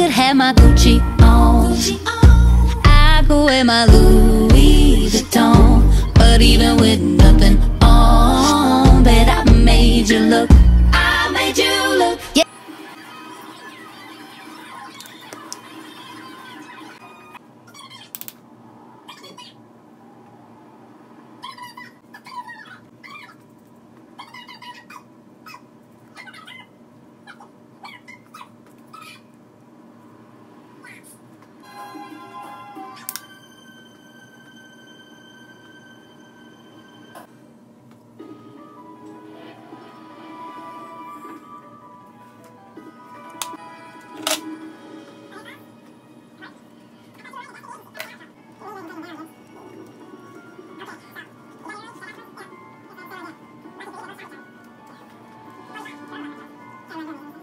Could have my Gucci on. I could wear my Louis Vuitton. But even with nothing on, bet I made you look